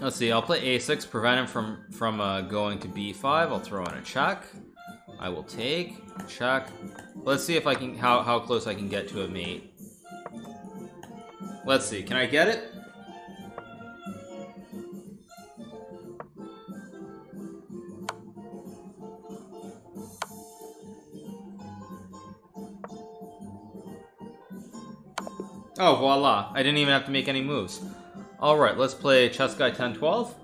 Let's see. I'll play a6, prevent him from from uh, going to b5. I'll throw in a check. I will take check. Let's see if I can how how close I can get to a mate. Let's see. Can I get it? Oh, voila. I didn't even have to make any moves. Alright, let's play Chess Guy 1012.